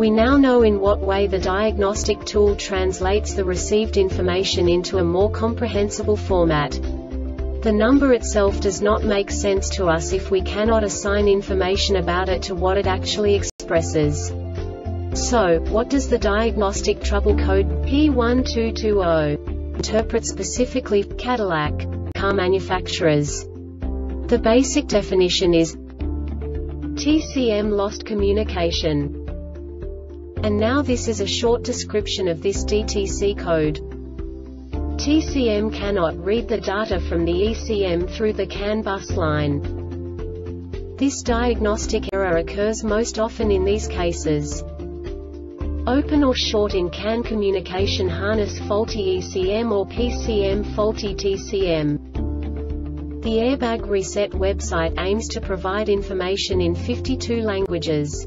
We now know in what way the diagnostic tool translates the received information into a more comprehensible format. The number itself does not make sense to us if we cannot assign information about it to what it actually expresses. So, what does the diagnostic trouble code P1220 interpret specifically Cadillac car manufacturers? The basic definition is TCM lost communication. And now this is a short description of this DTC code. TCM cannot read the data from the ECM through the CAN bus line. This diagnostic error occurs most often in these cases. Open or short in CAN communication harness faulty ECM or PCM faulty TCM. The Airbag Reset website aims to provide information in 52 languages.